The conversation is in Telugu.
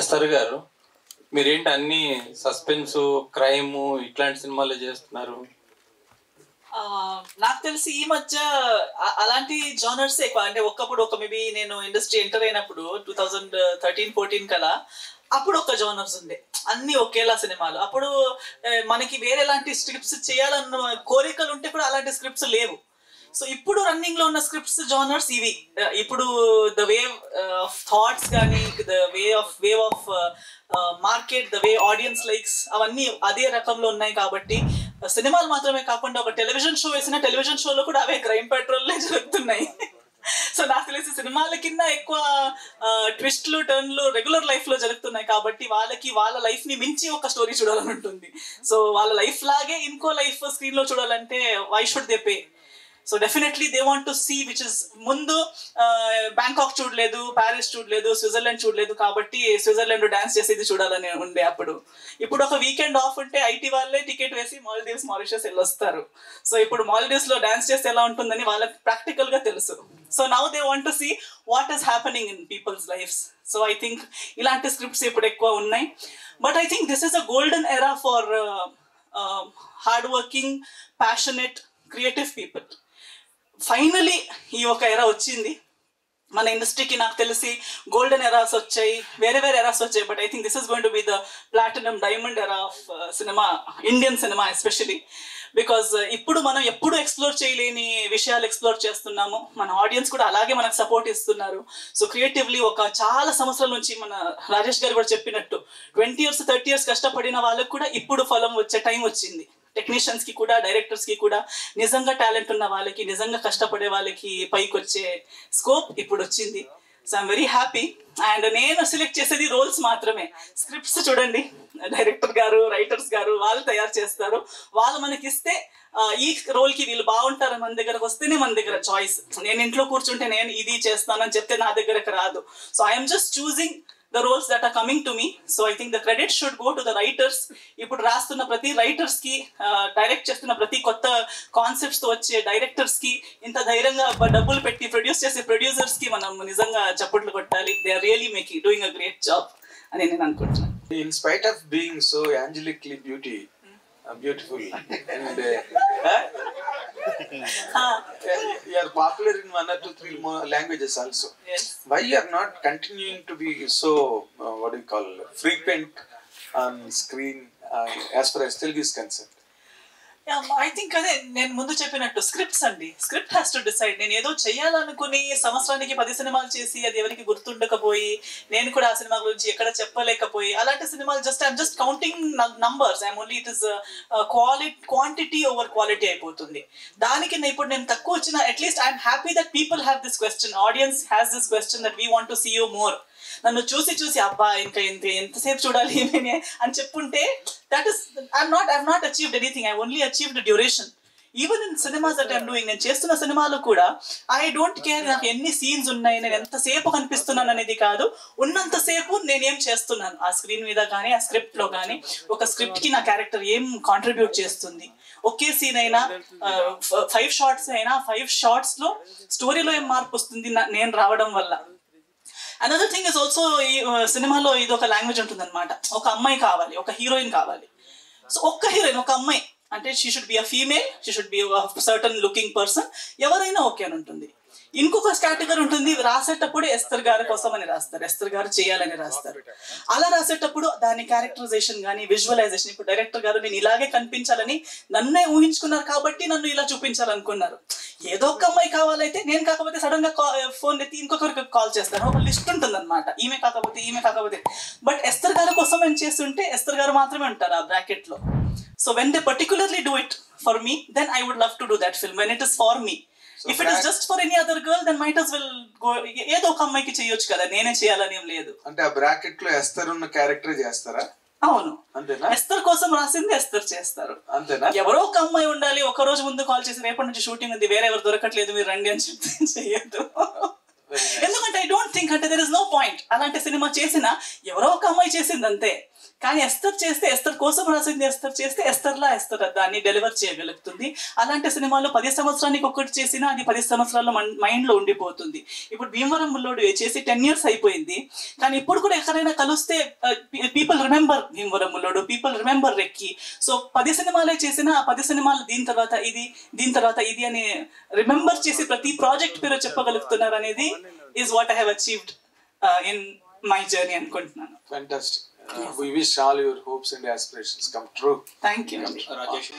ఎస్ఆర్ గారు మీరేంటి అన్ని సస్పెన్స్ క్రైమ్ ఇట్లాంటి సినిమాలు చేస్తున్నారు? నాకు తెలిసి ఈ మధ్య అలాంటి జానర్స్ ఎక్కువ అంటే ఒకప్పుడు ఒక మేబీ నేను ఇండస్ట్రీ ఎంటర్ అయినప్పుడు టూ థౌజండ్ థర్టీన్ ఫోర్టీన్ కలా అప్పుడు ఒక జోనర్స్ ఉండే. అన్ని ఒకేలా సినిమాలు. అప్పుడు మనకి మనకి వేరేలాంటి స్క్రిప్ట్స్ చేయాలన్న కోరికలు ఉంటే కూడా అలాంటి స్క్రిప్ట్స్ లేవు. సో ఇప్పుడు రన్నింగ్లో ఉన్న స్క్రిప్ట్స్ జానర్స్ ఇవి. Uh, ఇప్పుడు ద వే ఆఫ్ థాట్స్ కానీ the way of way of market the way audience likes అవన్నీ అదే రకంలో ఉన్నాయి కాబట్టి uh, సినిమాలు మాత్రమే కాకుండా ఒక టెలివిజన్ షో వేసిన టెలివిజన్ షోలో కూడా అవే క్రైమ్ పెట్రోల్లే జరుగుతున్నాయి. సో నాకు తెలిసి సినిమాల కింద ఎక్కువ ట్విస్ట్లు టర్న్లు రెగ్యులర్ లైఫ్లో జరుగుతున్నాయి కాబట్టి వాళ్ళకి వాళ్ళ లైఫ్ని మించి ఒక స్టోరీ చూడాలని ఉంటుంది. సో వాళ్ళ లైఫ్ లాగే ఇంకో లైఫ్ స్క్రీన్లో చూడాలంటే why should they pay so definitely they want to see which is ముందు బ్యాంకాక్ చూడలేదు ప్యారిస్ చూడలేదు స్విట్జర్లాండ్ చూడలేదు కాబట్టి స్విట్జర్లాండ్ డాన్స్ చేసేది చూడాలని ఉండే అప్పుడు. ఇప్పుడు ఒక వీకెండ్ ఆఫ్ ఉంటే ఐటీ వాళ్ళే టికెట్ వేసి మాల్దీవ్స్ మారిషస్ వెళ్ళొస్తారు. సో ఇప్పుడు మాల్దీవ్స్లో డాన్స్ చేస్తే ఎలా ఉంటుందని వాళ్ళకి ప్రాక్టికల్గా తెలుసు. So now they want to see what is happening in people's lifes so I think ఇలాంటి స్క్రిప్ట్స్ ఇప్పుడు ఎక్కువ ఉన్నాయి. But I think this is a golden era for hard working passionate creative people finally ఈ ఒక ఎరా వచ్చింది. మన ఇండస్ట్రీకి నాకు తెలిసి గోల్డెన్ ఎరాస్ వచ్చాయి వేరే వేరే ఎరాస్ వచ్చాయి but I think this is going to be the platinum diamond era of cinema Indian cinema especially because ఇప్పుడు మనం ఎప్పుడు ఎక్స్ప్లోర్ చేయలేని విషయాలు ఎక్స్ప్లోర్ చేస్తున్నాము. మన ఆడియన్స్ కూడా అలాగే మనకు సపోర్ట్ ఇస్తున్నారు. సో క్రియేటివ్లీ ఒక చాలా సంవత్సరాల నుంచి మన రాజేష్ గారు కూడా చెప్పినట్టు ట్వంటీ ఇయర్స్ థర్టీ ఇయర్స్ కష్టపడిన వాళ్ళకు కూడా ఇప్పుడు ఫలం వచ్చే టైం వచ్చింది. టెక్నీషియన్స్కి కూడా డైరెక్టర్స్కి కూడా నిజంగా టాలెంట్ ఉన్న వాళ్ళకి నిజంగా కష్టపడే వాళ్ళకి పైకి వచ్చే స్కోప్ ఇప్పుడు వచ్చింది. So I'm very happy and నేను సెలెక్ట్ చేసేది రోల్స్ మాత్రమే. స్క్రిప్ట్స్ చూడండి. డైరెక్టర్ గారు రైటర్స్ గారు వాళ్ళు తయారు చేస్తారు. వాళ్ళు మనకి ఇస్తే ఈ రోల్కి వీళ్ళు బాగుంటారు మన దగ్గరకు వస్తేనే మన దగ్గర చాయిస్ నేను ఇంట్లో కూర్చుంటే నేను ఇది చేస్తానని చెప్తే నా దగ్గరకు రాదు. So I'm just choosing the roles that are coming to me so I think the credit should go to the writers ఇప్పుడు రాస్తున్న ప్రతి రైటర్స్కి డైరెక్ట్ చేస్తున్న ప్రతి కొత్త కాన్సెప్ట్స్తో వచ్చే డైరెక్టర్స్కి ఇంత ధైర్యంగా డబ్బులు పెట్టి ప్రొడ్యూస్ చేసే ప్రొడ్యూసర్స్కి మనం నిజంగా చప్పట్లు కొట్టాలి. They are really making doing a great job అని నేను అనుకుంటున్నాను. In spite of being so angelically beauty, uh, beautiful, and uh, Ah, you are popular in one or two, three more languages also. yes. Why you are not continuing to be so, uh, what do you call, frequent on screen uh, as far as Telugu is concerned? I think um, అదే నేను ముందు చెప్పినట్టు స్క్రిప్ట్స్ అండి. స్క్రిప్ట్ హ్యాస్ టు డిసైడ్ నేను ఏదో చేయాలనుకుని సంవత్సరానికి పది సినిమాలు చేసి అది ఎవరికి గుర్తుండకపోయి నేను కూడా ఆ సినిమా గురించి ఎక్కడ చెప్పలేకపోయి అలాంటి సినిమాలు just I'm just counting numbers I'm only it is quality quantity over quality అయిపోతుంది. దానికి నేను ఇప్పుడు నేను తక్కువ వచ్చిన at least I am happy that people have this question audience has this question that we want to see you more నన్ను చూసి చూసి అబ్బా ఇంకా ఇంత ఎంతసేపు చూడాలి ఈమెని అని చెప్పుంటే that is I am not I am not achieved anything I only achieved duration even in cinemas that I'm doing నేను చేస్తున్న సినిమాలు కూడా ఐ డోంట్ కేర్ నాకు ఎన్ని సీన్స్ ఉన్నాయి నేను ఎంతసేపు కనిపిస్తున్నాను అనేది కాదు. ఉన్నంతసేపు నేనేం చేస్తున్నాను? ఆ స్క్రీన్ మీద కానీ ఆ స్క్రిప్ట్లో కానీ ఒక స్క్రిప్ట్కి నా క్యారెక్టర్ ఏం కాంట్రిబ్యూట్ చేస్తుంది? ఒకే సీన్ అయినా ఫైవ్ షార్ట్స్ అయినా ఫైవ్ షార్ట్స్లో స్టోరీలో ఏం మార్పు వస్తుంది నేను రావడం వల్ల? అనదర్ థింగ్ ఇస్ ఆల్సో ఈ సినిమాలో ఇది ఒక లాంగ్వేజ్ ఉంటుంది అనమాట ఒక అమ్మాయి కావాలి ఒక హీరోయిన్ కావాలి. సో ఒక్క హీరోయిన్ ఒక అమ్మాయి. అంటే she should be a female she should be certain looking person ఎవరైనా ఓకే అని ఉంటుంది. ఇంకొక కేటగిరీ ఉంటుంది రాసేటప్పుడు ఎస్తర్ గారి కోసం అని రాస్తారు ఎస్తర్ గారు చేయాలని రాస్తారు. అలా రాసేటప్పుడు దాని క్యారెక్టరైజేషన్ కానీ విజువలైజేషన్ ఇప్పుడు డైరెక్టర్ గారు నేను ఇలాగే కనిపించాలని నన్నే ఊహించుకున్నారు కాబట్టి నన్ను ఇలా చూపించాలనుకున్నారు. ఏదో ఒక అమ్మాయి కావాలైతే నేను కాకపోతే సడన్గా ఫోన్ ఎత్తి ఇంకొకరికి కాల్ చేస్తాను ఒక లిస్ట్ ఉంటుంది అనమాట ఈమె కాకపోతే ఈమె కాకపోతే. బట్ ఎస్తర్ గారి కోసం నేను చేస్తుంటే ఎస్తర్ గారు మాత్రమే ఉంటారు ఆ బ్రాకెట్లో. So when they particularly do it for me then I would love to do that film when it is for me if it is just for any other girl then might us will go ఏదో ఒక అమ్మాయికి చేయొచ్చు కదా. నేనే చేయాలని ఏం లేదు. అంటే ఆ బ్రాకెట్లో ఎస్తర్ ఉన్న క్యారెక్టర్ చేస్తారా? అవును. అంతేనా? ఎస్తర్ కోసం రాసింది ఎస్తర్ చేస్తారు. అంతేనా? ఎవరో ఒక అమ్మాయి ఉండాలి ఒక రోజు ముందు కాల్ చేసి రేపటి నుంచి షూటింగ్ ఉంది వేరే ఎవరు దొరకట్లేదు మీరు రండి అని చెప్తే చెయ్యొద్దు ఎందుకంటే ఐ డోంట్ థింక్ అంటే దర్ ఇస్ నో పాయింట్ అలాంటి సినిమా చేసినా ఎవరో ఒక అమ్మాయి చేసింది అంతే కానీ ఎస్తర్ చేస్తే ఎస్తర్ కోసం రాసింది ఎస్తర్ చేస్తే ఎస్తర్లా ఎస్తర్ దాన్ని డెలివర్ చేయగలుగుతుంది. అలాంటి సినిమాలో పది సంవత్సరానికి ఒకటి చేసినా అది పది సంవత్సరాల మైండ్లో ఉండిపోతుంది. ఇప్పుడు భీమవరం ముల్లోడు చేసి టెన్ ఇయర్స్ అయిపోయింది. కానీ ఇప్పుడు కూడా ఎక్కడైనా కలిస్తే uh, people remember Bhimavaram Bullodu people remember recce so పది సినిమాలే చేసినా ఆ పది సినిమాలు దీని తర్వాత ఇది దీని తర్వాత ఇది అని రిమెంబర్ చేసి ప్రతి ప్రాజెక్ట్ పేరు చెప్పగలుగుతున్నారు అనేది is what I have achieved uh, in my journey and Kuntanana. Fantastic. Uh. We wish all your hopes and aspirations come true. Thank you. Come true. Rajesh.